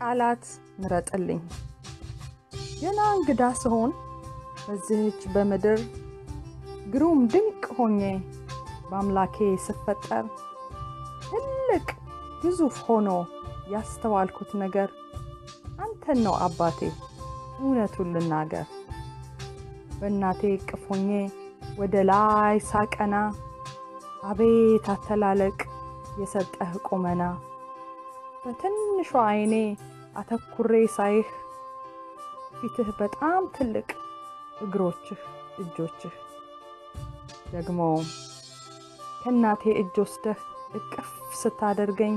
ቃላት ምረጥልኝ። ገና እንግዳ ስሆን በዚህች በምድር ግሩም ድንቅ ሆኜ በአምላኬ ስፈጠር ትልቅ ግዙፍ ሆኖ ያስተዋልኩት ነገር አንተን ነው አባቴ፣ እውነቱን ልናገር። በእናቴ ሆኜ ወደ ላይ ሳቀና አቤት አተላለቅ የሰጠህ ቁመና በትንሿ ዓይኔ አተኩሬ ሳይህ ፊትህ በጣም ትልቅ እግሮችህ እጆችህ ደግሞ ከእናቴ እጅ ወስደህ እቅፍ ስታደርገኝ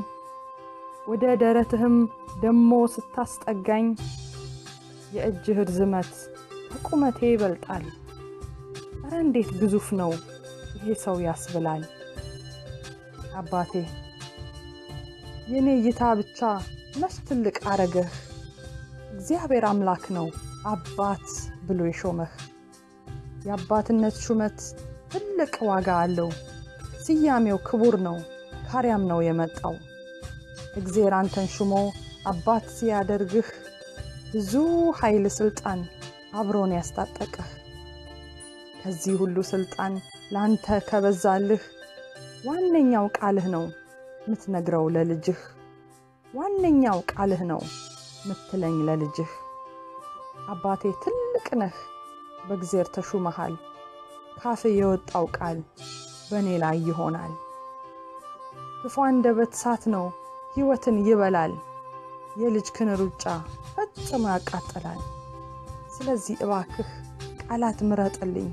ወደ ደረትህም ደሞ ስታስጠጋኝ የእጅህ ርዝመት ከቁመቴ ይበልጣል። እረ እንዴት ግዙፍ ነው ይሄ ሰው ያስብላል። አባቴ የእኔ እይታ ብቻ መች ትልቅ አረገህ። እግዚአብሔር አምላክ ነው አባት ብሎ የሾመህ። የአባትነት ሹመት ትልቅ ዋጋ አለው። ስያሜው ክቡር ነው፣ ካርያም ነው የመጣው። እግዜር አንተን ሹሞ አባት ሲያደርግህ ብዙ ኃይል ስልጣን አብሮን ያስታጠቀህ። ከዚህ ሁሉ ስልጣን ላንተ ከበዛልህ ዋነኛው ቃልህ ነው ምትነግረው ለልጅህ። ዋነኛው ቃልህ ነው ምትለኝ ለልጅህ። አባቴ ትልቅ ነህ፣ በእግዜር ተሹመሃል። ካፍ የወጣው ቃል በእኔ ላይ ይሆናል። ክፉ አንደበት እሳት ነው ሕይወትን ይበላል። የልጅክን ሩጫ ፈጽሞ ያቃጥላል። ስለዚህ እባክህ ቃላት ምረጥልኝ፣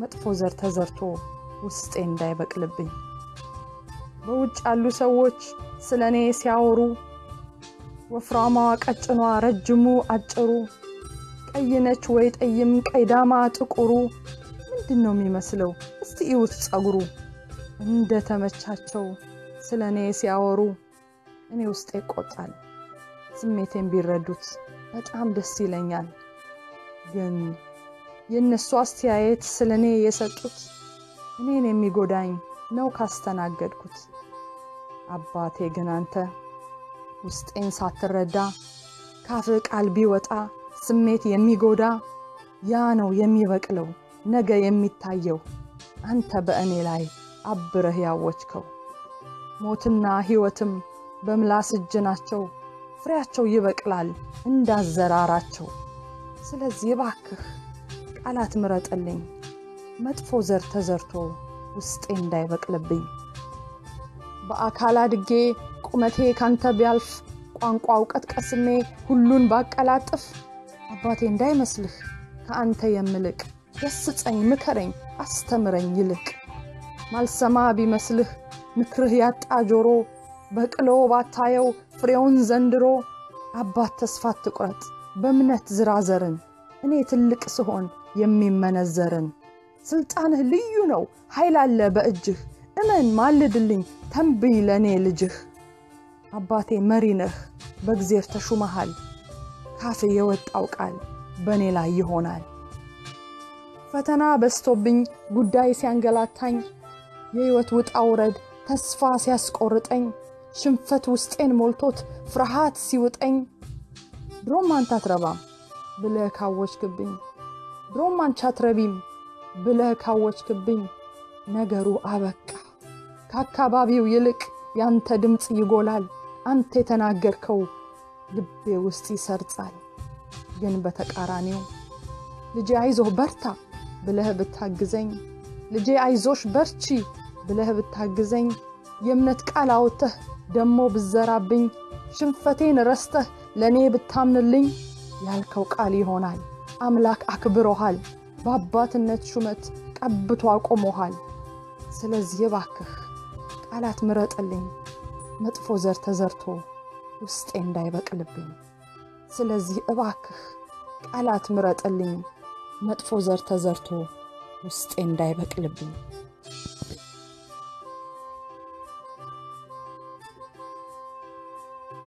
መጥፎ ዘር ተዘርቶ ውስጤ እንዳይበቅልብኝ። በውጭ ያሉ ሰዎች ስለ እኔ ሲያወሩ ወፍራሟ፣ ቀጭኗ፣ ረጅሙ፣ አጭሩ፣ ቀይነች ወይ ጠይም፣ ቀይዳማ፣ ጥቁሩ ምንድን ነው የሚመስለው? እስቲ እዩት ጸጉሩ። እንደ ተመቻቸው ስለ እኔ ሲያወሩ እኔ ውስጤ ይቆጣል። ስሜቴን ቢረዱት በጣም ደስ ይለኛል። ግን የእነሱ አስተያየት ስለ እኔ የሰጡት እኔን የሚጎዳኝ ነው ካስተናገድኩት። አባቴ ግን አንተ ውስጤን ሳትረዳ ካፍ ቃል ቢወጣ ስሜት የሚጎዳ ያ ነው የሚበቅለው ነገ የሚታየው አንተ በእኔ ላይ አብረህ ያወጅከው። ሞትና ሕይወትም በምላስ እጅ ናቸው፣ ፍሬያቸው ይበቅላል እንዳዘራራቸው። ስለዚህ እባክህ ቃላት ምረጥልኝ፣ መጥፎ ዘር ተዘርቶ ውስጤ እንዳይበቅልብኝ። በአካል አድጌ ቁመቴ ካንተ ቢያልፍ ቋንቋ እውቀት ቀስሜ ሁሉን ባቀላጥፍ አባቴ እንዳይመስልህ ከአንተ የምልቅ ገስጸኝ፣ ምከረኝ፣ አስተምረኝ ይልቅ ማልሰማ ቢመስልህ ምክርህ ያጣ ጆሮ በቅሎ ባታየው ፍሬውን ዘንድሮ አባት ተስፋ አትቁረጥ። በእምነት ዝራዘርን እኔ ትልቅ ስሆን የሚመነዘርን ስልጣንህ ልዩ ነው ኃይል አለ በእጅህ እመን ማልድልኝ ተንብይ ለእኔ ልጅህ። አባቴ መሪ ነህ በእግዜር ተሹመሃል። ካፌ የወጣው ቃል በእኔ ላይ ይሆናል። ፈተና በስቶብኝ ጉዳይ ሲያንገላታኝ የሕይወት ውጣ ውረድ ተስፋ ሲያስቆርጠኝ ሽንፈት ውስጤን ሞልቶት ፍርሃት ሲውጠኝ። ድሮም አንተ አትረባም ብለህ ካወጅክብኝ ድሮም አንቺ አትረቢም ብለህ ካወጅክብኝ ነገሩ አበቃ። ከአካባቢው ይልቅ ያንተ ድምፅ ይጎላል። አንተ የተናገርከው ልቤ ውስጥ ይሰርጻል። ግን በተቃራኒው ልጄ አይዞህ በርታ ብለህ ብታግዘኝ፣ ልጄ አይዞሽ በርቺ ብለህ ብታግዘኝ፣ የእምነት ቃል አውጥተህ ደሞ ብዘራብኝ፣ ሽንፈቴን ረስተህ ለእኔ ብታምንልኝ፣ ያልከው ቃል ይሆናል። አምላክ አክብሮሃል፣ በአባትነት ሹመት ቀብቶ አቆሞሃል። ስለዚህ እባክህ ቃላት ምረጥልኝ፣ መጥፎ ዘር ተዘርቶ ውስጤ እንዳይበቅልብኝ። ስለዚህ እባክህ ቃላት ምረጥልኝ፣ መጥፎ ዘር ተዘርቶ ውስጤ እንዳይበቅልብኝ።